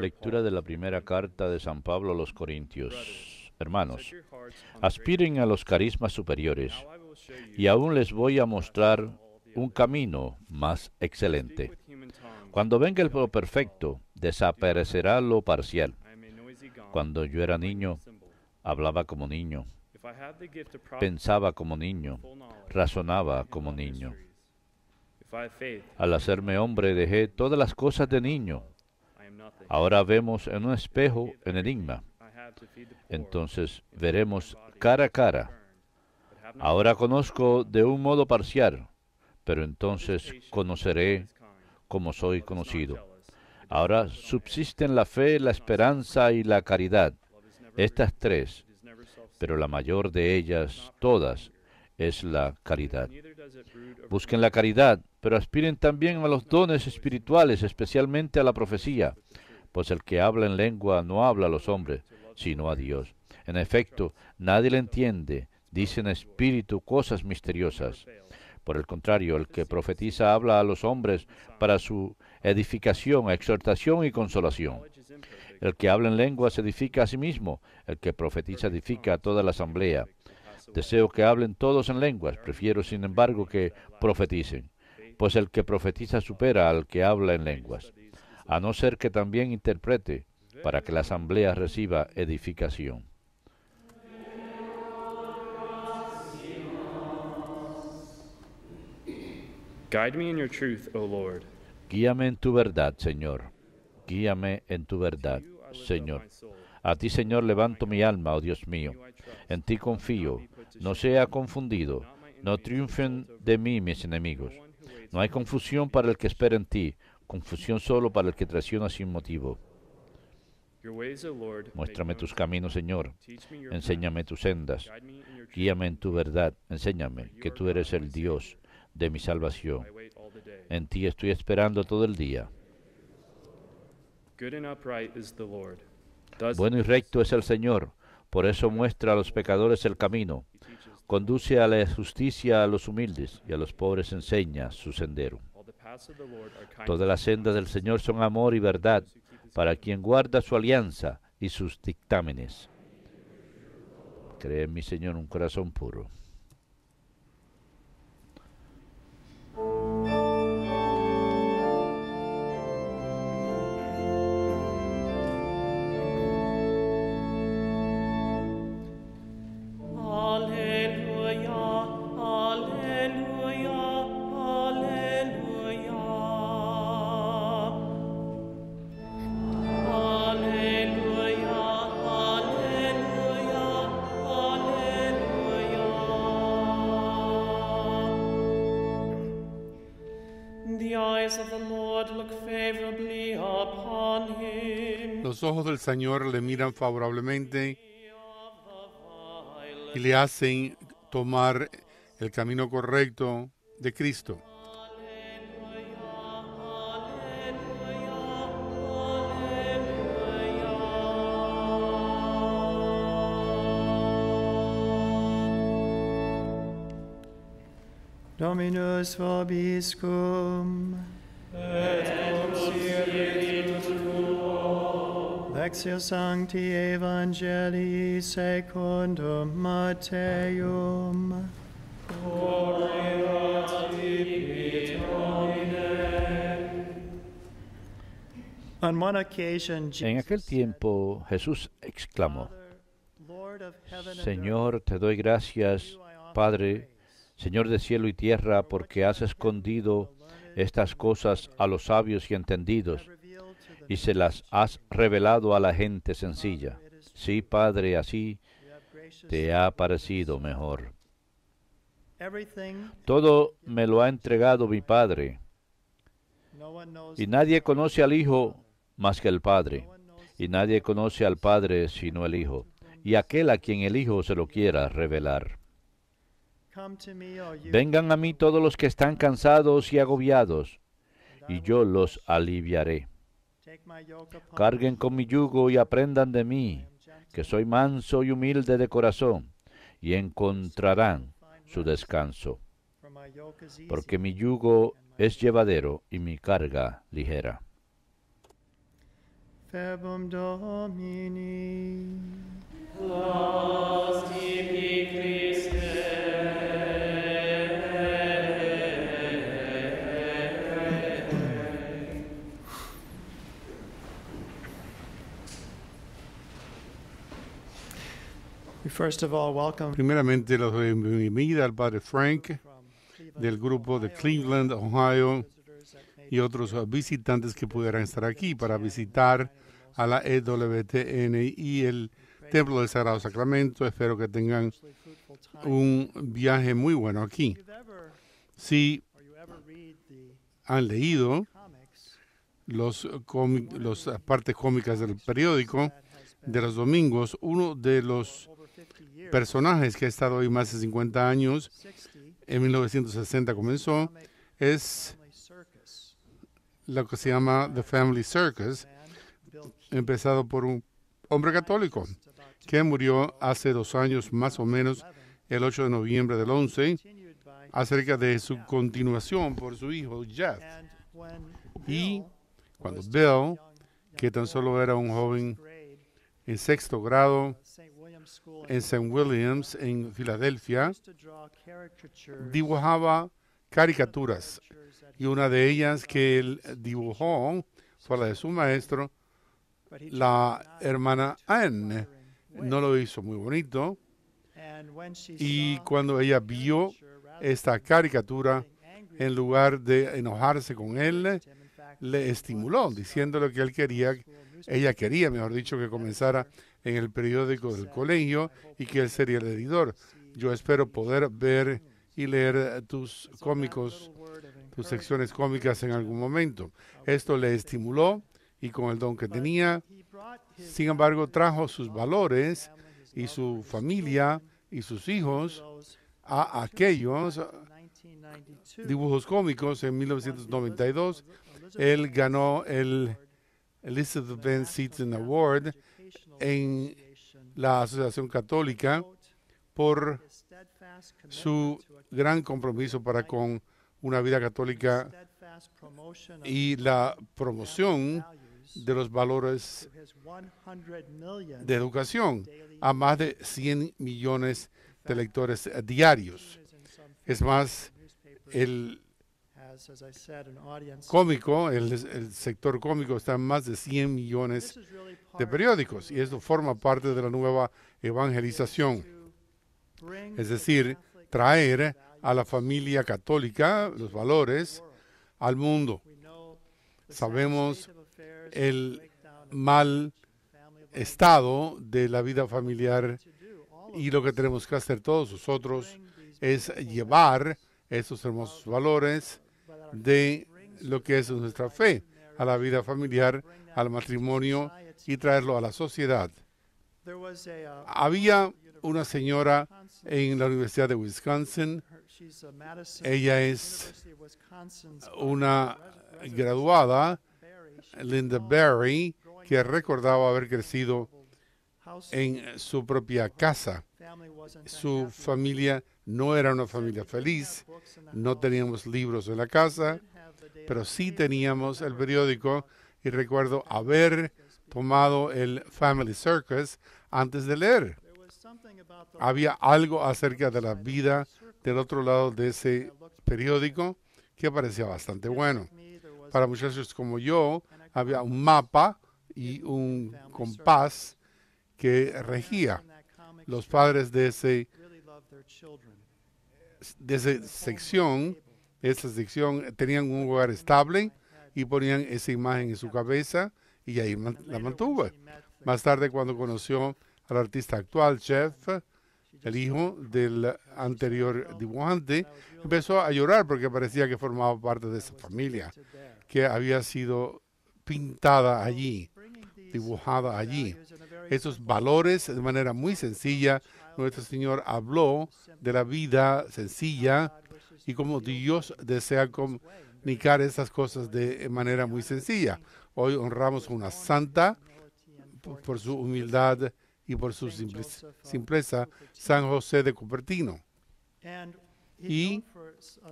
Lectura de la primera carta de San Pablo a los Corintios. Hermanos, aspiren a los carismas superiores y aún les voy a mostrar un camino más excelente. Cuando venga el perfecto, desaparecerá lo parcial. Cuando yo era niño, hablaba como niño, pensaba como niño, razonaba como niño. Al hacerme hombre dejé todas las cosas de niño. Ahora vemos en un espejo en enigma. Entonces veremos cara a cara. Ahora conozco de un modo parcial, pero entonces conoceré como soy conocido. Ahora subsisten la fe, la esperanza y la caridad. Estas tres, pero la mayor de ellas, todas, es la caridad. Busquen la caridad, pero aspiren también a los dones espirituales, especialmente a la profecía, pues el que habla en lengua no habla a los hombres, sino a Dios. En efecto, nadie le entiende, dice en espíritu cosas misteriosas. Por el contrario, el que profetiza habla a los hombres para su edificación, exhortación y consolación. El que habla en lengua se edifica a sí mismo, el que profetiza edifica a toda la asamblea. Deseo que hablen todos en lenguas, prefiero sin embargo que profeticen, pues el que profetiza supera al que habla en lenguas, a no ser que también interprete, para que la asamblea reciba edificación. Guíame en tu verdad, Señor. Guíame en tu verdad, Señor. A ti, Señor, levanto mi alma, oh Dios mío. En ti confío. No sea confundido. No triunfen de mí mis enemigos. No hay confusión para el que espera en ti, confusión solo para el que traiciona sin motivo. Muéstrame tus caminos, Señor. Enséñame tus sendas. Guíame en tu verdad. Enséñame que tú eres el Dios de mi salvación. En ti estoy esperando todo el día. Bueno y recto es el Señor, por eso muestra a los pecadores el camino. Conduce a la justicia a los humildes y a los pobres enseña su sendero. Todas las sendas del Señor son amor y verdad para quien guarda su alianza y sus dictámenes. Cree en mi Señor un corazón puro. Los ojos del Señor le miran favorablemente y le hacen tomar el camino correcto de Cristo. Dominus vobiscum. Et Lectio Sancti Evangelii secundum Matteum. En aquel tiempo Jesús exclamó, Señor, te doy gracias, Padre, Señor de cielo y tierra, porque has escondido estas cosas a los sabios y entendidos y se las has revelado a la gente sencilla. Sí, Padre, así te ha parecido mejor. Todo me lo ha entregado mi Padre. Y nadie conoce al Hijo más que el Padre. Y nadie conoce al Padre sino el Hijo. Y aquel a quien el Hijo se lo quiera revelar. Vengan a mí todos los que están cansados y agobiados, y yo los aliviaré. Carguen con mi yugo y aprendan de mí, que soy manso y humilde de corazón, y encontrarán su descanso. Porque mi yugo es llevadero y mi carga ligera. Verbum Domini. Primeramente, los bienvenida al Padre Frank del grupo de Cleveland, Ohio, y otros visitantes que pudieran estar aquí para visitar a la EWTN y el Templo del Sagrado Sacramento. Espero que tengan un viaje muy bueno aquí. Si han leído los uh, partes cómicas del periódico de los domingos, uno de los over 50 years, personajes que ha estado ahí más de 50 años, 60 en 1960 comenzó, es lo que se llama The Family Circus, empezado por un hombre católico que murió hace dos años más o menos, 11, el 8 de noviembre del 11, continued by acerca de su continuación por su hijo Jeff. Y Cuando Bill, que tan solo era un joven en sexto grado en St. Williams, en Filadelfia, dibujaba caricaturas y una de ellas que él dibujó fue la de su maestro, la hermana Anne. No lo hizo muy bonito y cuando ella vio esta caricatura, en lugar de enojarse con él, le estimuló, diciéndole que él quería, ella quería, mejor dicho, que comenzara en el periódico del colegio y que él sería el editor. Yo espero poder ver y leer tus cómicos, tus secciones cómicas en algún momento. Esto le estimuló y con el don que tenía, sin embargo, trajo sus valores y su familia y sus hijos a aquellos 1992. dibujos cómicos en 1992. Él ganó el Elizabeth Van Seaton Award en la Asociación Católica por su gran compromiso para con una vida católica y la promoción de los valores de educación a más de 100 millones de lectores diarios. Es más, el cómico, el, el sector cómico está en más de 100 millones de periódicos y esto forma parte de la nueva evangelización, es decir, traer a la familia católica los valores al mundo. Sabemos el mal estado de la vida familiar y lo que tenemos que hacer todos nosotros es llevar estos hermosos valores de lo que es nuestra fe a la vida familiar, al matrimonio y traerlo a la sociedad. Había una señora en la Universidad de Wisconsin, ella es una graduada, Linda Berry, que recordaba haber crecido en su propia casa. Su familia no era una familia feliz, no teníamos libros en la casa, pero sí teníamos el periódico y recuerdo haber tomado el Family Circus antes de leer. Había algo acerca de la vida del otro lado de ese periódico que parecía bastante bueno. Para muchachos como yo, había un mapa y un compás que regía. Los padres de, ese, de esa sección, esa sección tenían un hogar estable y ponían esa imagen en su cabeza y ahí la mantuvo. Más tarde, cuando conoció al artista actual, Jeff, el hijo del anterior dibujante, empezó a llorar porque parecía que formaba parte de esa familia, que había sido pintada allí, dibujada allí. Esos valores, de manera muy sencilla, nuestro Señor habló de la vida sencilla y cómo Dios desea comunicar esas cosas de manera muy sencilla. Hoy honramos a una santa por, su humildad y por su simple- simpleza, San José de Cupertino. Y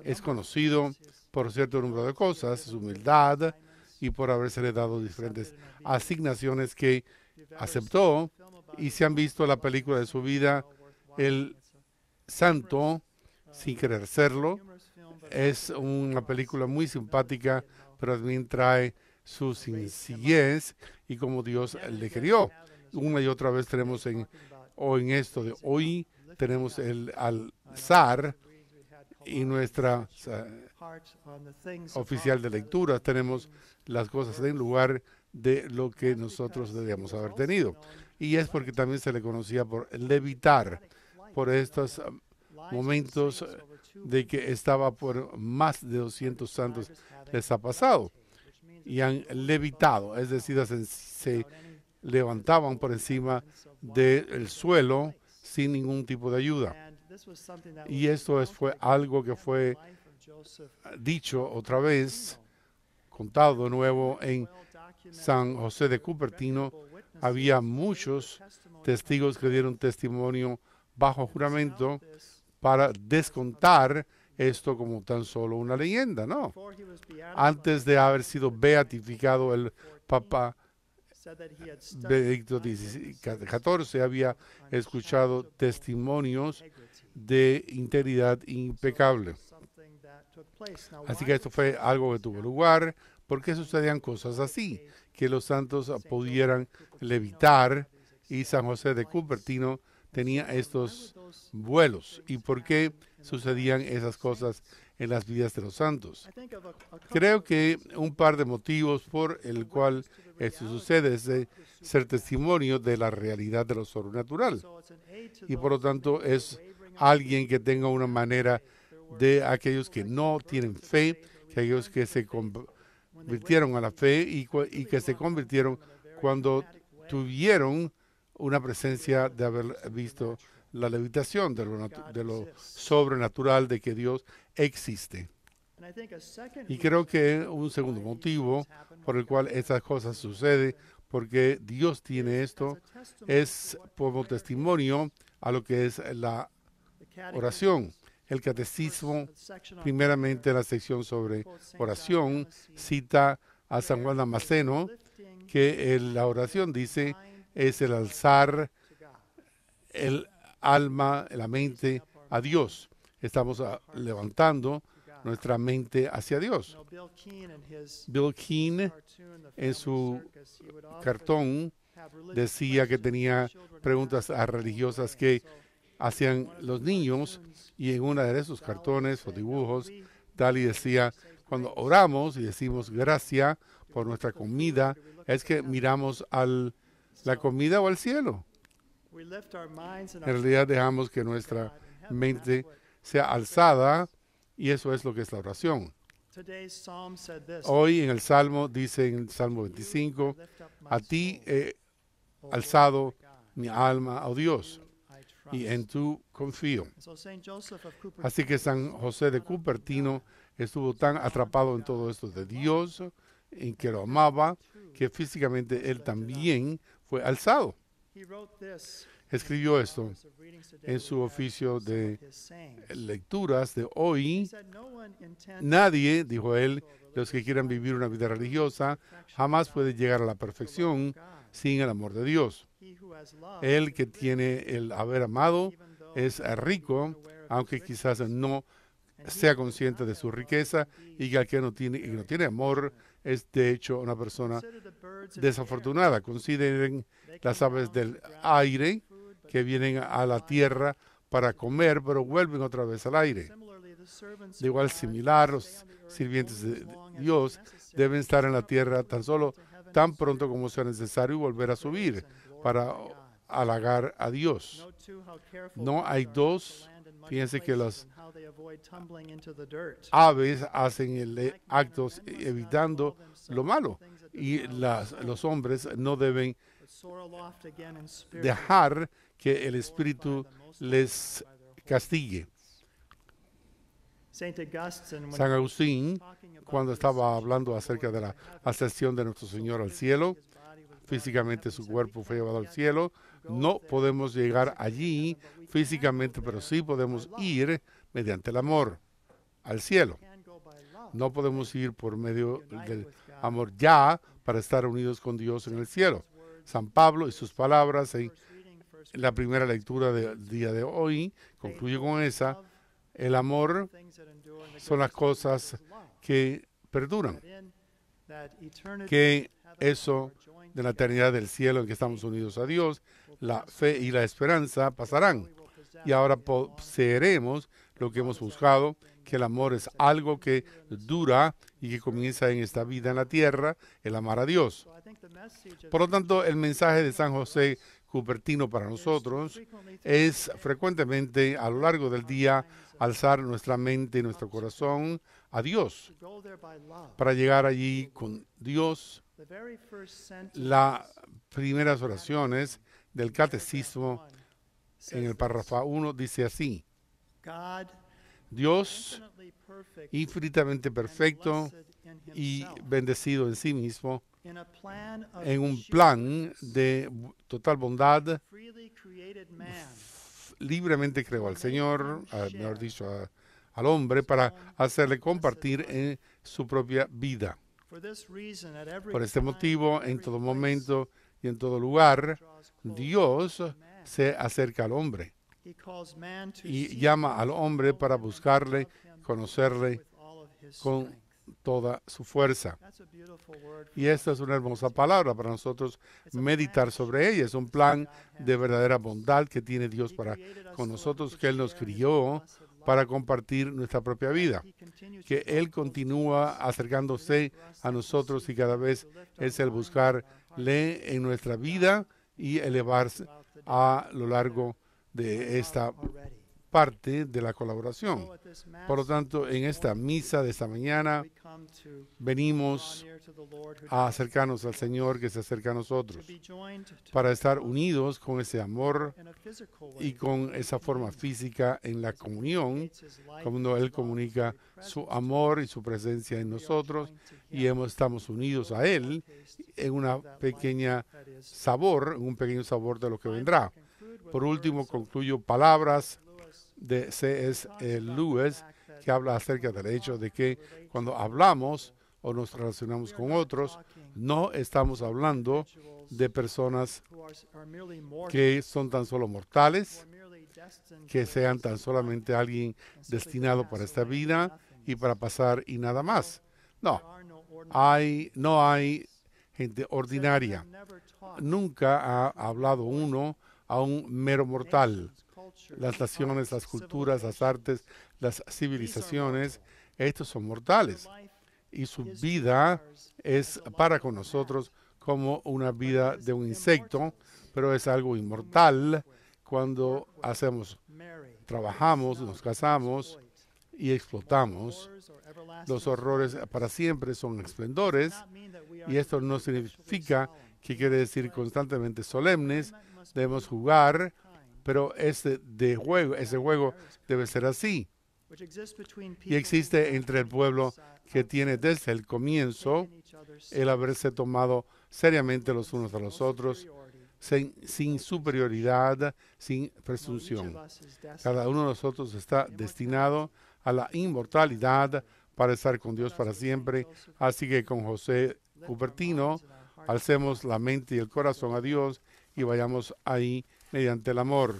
es conocido por cierto número de cosas, su humildad, y por habérsele dado diferentes asignaciones que aceptó y se han visto la película de su vida, El Santo, sin querer serlo. Es una película muy simpática, pero también trae su sencillez y como Dios le querió. Una y otra vez tenemos en, o en esto de hoy, tenemos el alzar y nuestra oficial de lectura tenemos las cosas en lugar de lo que nosotros debíamos haber tenido. Y es porque también se le conocía por levitar, por estos um, momentos de que estaba por más de 200 santos les ha pasado y han levitado, es decir, se, levantaban por encima del suelo sin ningún tipo de ayuda. Y esto fue algo que fue dicho otra vez, contado de nuevo en San José de Cupertino. Había muchos testigos que dieron testimonio bajo juramento para descontar esto como tan solo una leyenda, ¿no? Antes de haber sido beatificado el Papa Benedicto XIV había escuchado testimonios de integridad impecable. Así que esto fue algo que tuvo lugar. ¿Por qué sucedían cosas así? Que los santos pudieran levitar y San José de Cupertino tenía estos vuelos. ¿Y por qué sucedían esas cosas en las vidas de los santos? Creo que un par de motivos por el cual esto sucede es ser testimonio de la realidad de lo sobrenatural. Y por lo tanto es alguien que tenga una manera de aquellos que no tienen fe, que aquellos que se convirtieron a la fe y, y que se convirtieron cuando tuvieron una presencia de haber visto la levitación de lo, de lo sobrenatural de que Dios existe. Y creo que un segundo motivo por el cual estas cosas suceden, porque Dios tiene esto, es como testimonio a lo que es la oración. El catecismo, primeramente la sección sobre oración, cita a San Juan Damasceno que la oración dice es el alzar el alma, la mente a Dios. Estamos ah, levantando nuestra mente hacia Dios. Bill Keane en su cartón decía que tenía preguntas religiosas que hacían los niños y en una de esos cartones o dibujos, Dali decía, cuando oramos y decimos gracias por nuestra comida, es que miramos a la comida o al cielo. En realidad dejamos que nuestra mente sea alzada y eso es lo que es la oración. Hoy en el Salmo dice en el Salmo 25, a ti he alzado mi alma, oh Dios, y en tu confío. Así que San José de Cupertino estuvo tan atrapado en todo esto de Dios, en que lo amaba, que físicamente él también fue alzado. Escribió esto en su oficio de lecturas de hoy. Nadie, dijo él, los que quieran vivir una vida religiosa, jamás puede llegar a la perfección sin el amor de Dios. El que tiene el haber amado es rico, aunque quizás no sea consciente de su riqueza y que que no tiene, y no tiene amor es de hecho una persona desafortunada. Consideren las aves del aire que vienen a la tierra para comer, pero vuelven otra vez al aire. De igual similar, los sirvientes de Dios deben estar en la tierra tan solo tan pronto como sea necesario volver a subir para halagar a Dios. No hay dos. Fíjense que las aves hacen el actos evitando lo malo y los hombres no deben dejar que el Espíritu les castigue. San Agustín, cuando estaba hablando acerca de la ascensión de nuestro Señor al cielo, físicamente su cuerpo fue llevado al cielo, no podemos llegar allí físicamente, pero sí podemos ir mediante el amor al cielo. No podemos ir por medio del amor ya para estar unidos con Dios en el cielo. San Pablo y sus palabras en la primera lectura del día de hoy concluye con esa. El amor son las cosas que perduran. Que eso de la eternidad del cielo en que estamos unidos a Dios, la fe y la esperanza pasarán. Y ahora poseeremos lo que hemos buscado, que el amor es algo que dura y que comienza en esta vida en la tierra, el amar a Dios. Por lo tanto, el mensaje de San José Cupertino para nosotros es frecuentemente a lo largo del día alzar nuestra mente y nuestro corazón a Dios para llegar allí con Dios. Las primeras oraciones del catecismo en el párrafo 1 dice así, Dios infinitamente perfecto y bendecido en sí mismo, en un plan de total bondad, libremente creó al Señor, mejor dicho, al hombre, para hacerle compartir en su propia vida. Por este motivo, en todo momento y en todo lugar, Dios se acerca al hombre y llama al hombre para buscarle, conocerle con toda su fuerza. Y esta es una hermosa palabra para nosotros meditar sobre ella. Es un plan de verdadera bondad que tiene Dios para con nosotros, que Él nos crió para compartir nuestra propia vida, que Él continúa acercándose a nosotros y cada vez es el buscarle en nuestra vida y elevarse a lo largo de esta parte de la colaboración. Por lo tanto, en esta misa de esta mañana venimos a acercarnos al Señor que se acerca a nosotros, para estar unidos con ese amor y con esa forma física en la comunión, cuando Él comunica su amor y su presencia en nosotros y hemos, estamos unidos a Él en una pequeña sabor, un pequeño sabor de lo que vendrá. Por último, concluyo palabras de C.S. Lewis que habla acerca del hecho de que cuando hablamos o nos relacionamos con otros, no estamos hablando de personas que son tan solo mortales, que sean tan solamente alguien destinado para esta vida y para pasar y nada más. No, hay, no hay gente ordinaria. Nunca ha hablado uno a un mero mortal las naciones, las culturas, las artes, las civilizaciones, estos son mortales. Y su vida es para con nosotros como una vida de un insecto, pero es algo inmortal cuando hacemos, trabajamos, nos casamos y explotamos. Los horrores para siempre son esplendores y esto no significa que quiere decir constantemente solemnes. Debemos jugar pero ese, de juego, ese juego debe ser así. Y existe entre el pueblo que tiene desde el comienzo el haberse tomado seriamente los unos a los otros, sin, sin, superioridad, sin presunción. Cada uno de nosotros está destinado a la inmortalidad para estar con Dios para siempre. Así que con José Cupertino, alcemos la mente y el corazón a Dios y vayamos ahí mediante el amor.